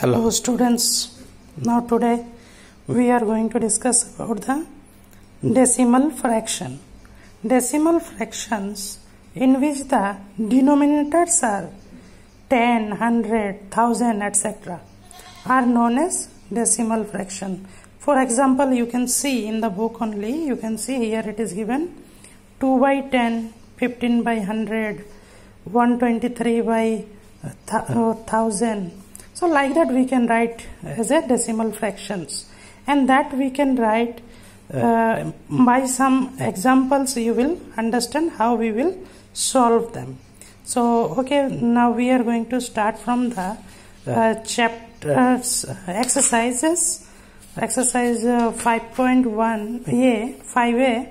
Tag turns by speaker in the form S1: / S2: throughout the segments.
S1: Hello students. Now today we are going to discuss about the decimal fraction. Decimal fractions in which the denominators are 10, 100, 1000 etc. are known as decimal fraction. For example, you can see in the book only, you can see here it is given 2 by 10, 15 by 100, 123 by 1000 uh, so like that we can write as a decimal fractions. And that we can write uh, by some examples you will understand how we will solve them. So okay now we are going to start from the uh, chapters exercises. Exercise uh, 5.1a 5a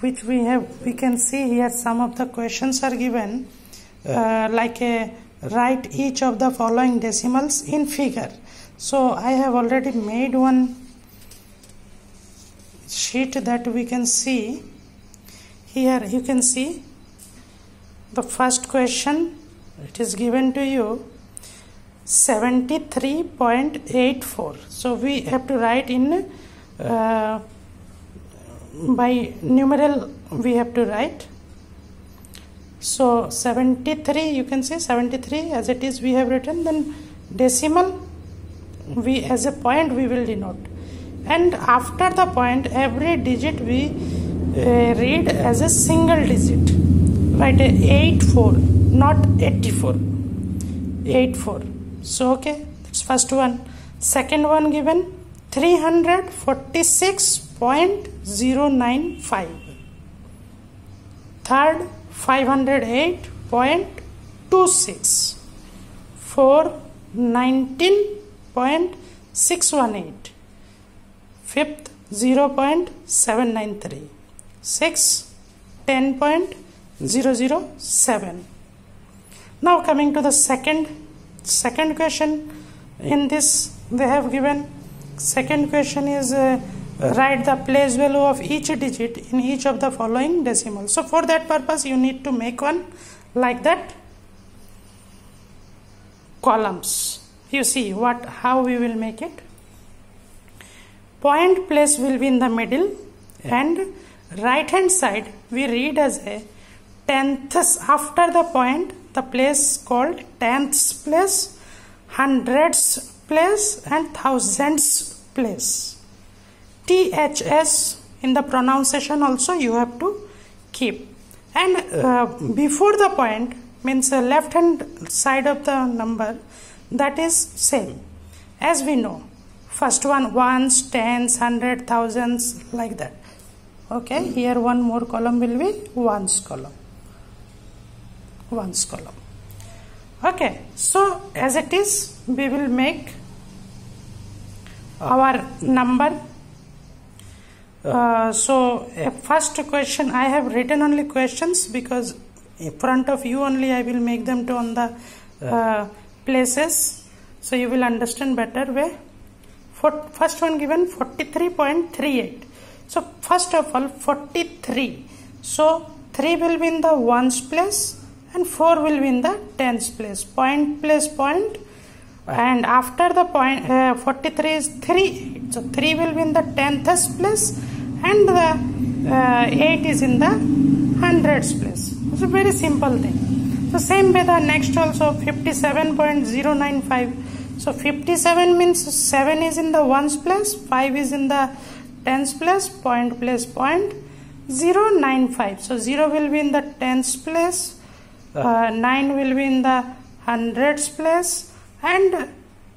S1: which we have we can see here some of the questions are given. Uh, like a write each of the following decimals in figure. So I have already made one sheet that we can see. Here you can see the first question. It is given to you. 73.84 so we have to write in uh, by numeral we have to write so 73 you can say 73 as it is we have written then decimal we as a point we will denote. And after the point every digit we uh, read as a single digit. Right 84 not 84 84 so okay first one. Second one given 346.095 third 508.26 4 19.618 fifth 0.793 6 10.007 now coming to the second second question. In this they have given second question is uh, write the place value of each digit in each of the following decimals. So for that purpose you need to make one like that columns. You see what how we will make it. Point place will be in the middle and right hand side we read as a tenths after the point the place called tenths place, hundreds place and thousands place. THS in the pronunciation also you have to keep. And uh, before the point means the left hand side of the number that is same. As we know first one ones tens hundred thousands like that. Okay here one more column will be ones column. Ones column. Okay so as it is we will make our number uh, so uh, first question I have written only questions because in front of you only I will make them to on the uh, places. So you will understand better way for first one given 43.38 so first of all 43 so 3 will be in the ones place and 4 will be in the tens place. Point place point. And after the point uh, 43 is 3 so 3 will be in the tenths place and the uh, 8 is in the hundreds place. It's a very simple thing. So same way the next also 57.095 so 57 means 7 is in the ones place 5 is in the tens place point place point 095 so 0 will be in the tens place uh, 9 will be in the hundreds place and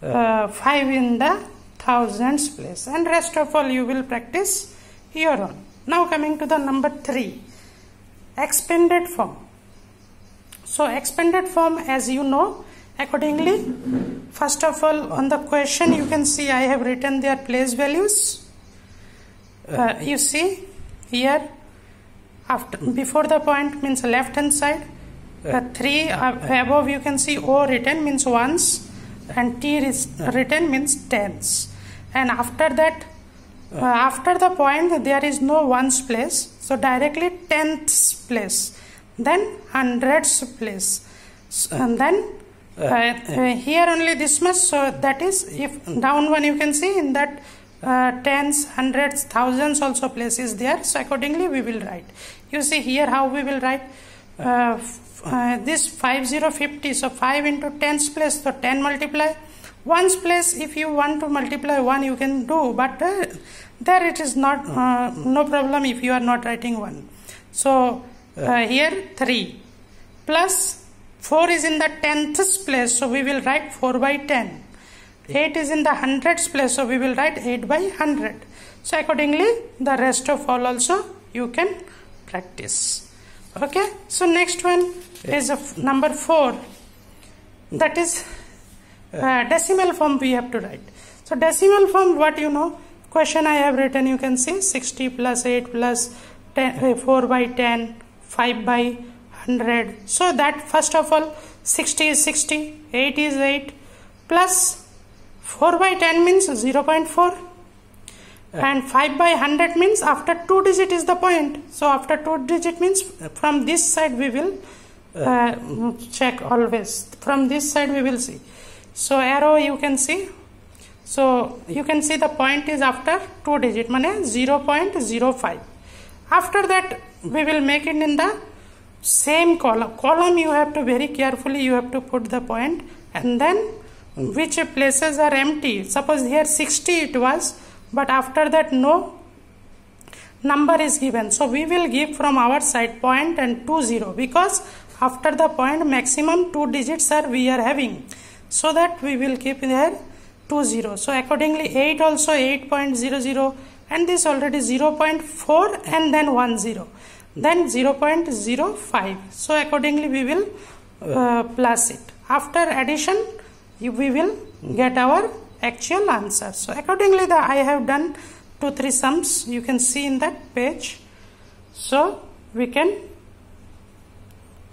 S1: uh, 5 in the thousands place. And rest of all you will practice your own. Now coming to the number 3 expanded form. So expanded form as you know accordingly first of all on the question you can see I have written their place values. Uh, you see here after before the point means left hand side uh, 3 uh, above you can see O written means ones and T is written means tens and after that uh, after the point there is no ones place. So directly tenths place. Then hundreds place. And then uh, uh, here only this much. So that is if down one you can see in that uh, tens hundreds thousands also places there. So accordingly we will write. You see here how we will write. Uh, uh, this 5050 so 5 into tens place. So 10 multiply ones place if you want to multiply 1 you can do but uh, there it is not uh, no problem if you are not writing 1 so uh, uh. here 3 plus 4 is in the tenths place, so we will write 4 by 10. 8 is in the hundreds place, so we will write 8 by 100. So accordingly, the rest of all also you can practice. Okay, so next one is number 4. That is uh, decimal form we have to write. So decimal form, what you know, question I have written, you can see 60 plus 8 plus 10, uh, 4 by 10, 5 by 100 so that first of all 60 is 60 8 is 8 plus 4 by 10 means 0.4 and 5 by 100 means after 2 digit is the point. So after 2 digit means from this side we will uh, check always. From this side we will see so arrow you can see. So you can see the point is after 2 digit mane 0.05 after that we will make it in the same column column. You have to very carefully you have to put the point. And then which places are empty? Suppose here 60 it was but after that no number is given. So we will give from our side point and 2 0 because after the point maximum two digits are we are having so that we will keep there 2 0 so accordingly 8 also 8.00 and this already 0.4 and then 1 0 then 0.05 so accordingly we will uh, plus it. After addition we will get our actual answer. So accordingly the I have done two three sums. You can see in that page. So we can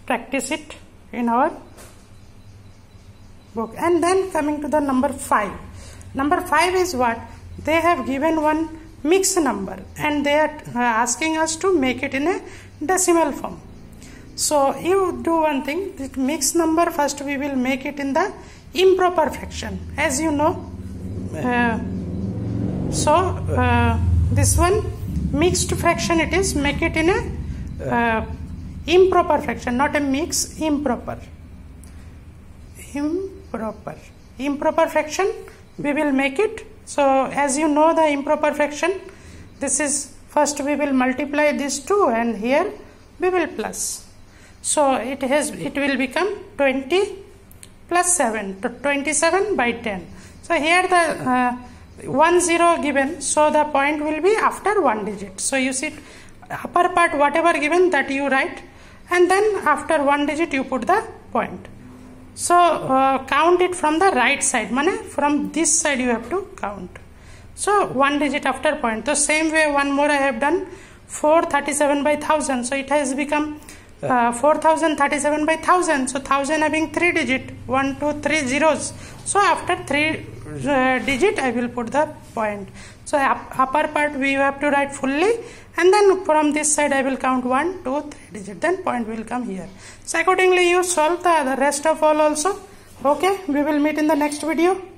S1: practice it in our book and then coming to the number 5 number 5 is what they have given one mixed number and they are uh, asking us to make it in a decimal form. So you do one thing, the mixed number first we will make it in the improper fraction as you know. Uh, so uh, this one mixed fraction it is make it in a uh, improper fraction not a mix improper improper improper fraction we will make it so as you know the improper fraction, this is first we will multiply these two and here we will plus. So it has it will become 20 plus 7 to 27 by 10. So here the uh, 1 0 given so the point will be after one digit. So you see upper part whatever given that you write and then after one digit you put the point. So uh, count it from the right side. Mane from this side you have to count. So one digit after point. The same way one more I have done 437 by 1000. So it has become uh, 4037 by 1000. So 1000 having 3 digit 1, 2, 3 zeros. So after 3 uh, digit I will put the point. So upper part we have to write fully and then from this side I will count 1, 2, 3 digit then point will come here. So accordingly you solve the, the rest of all also. Okay we will meet in the next video.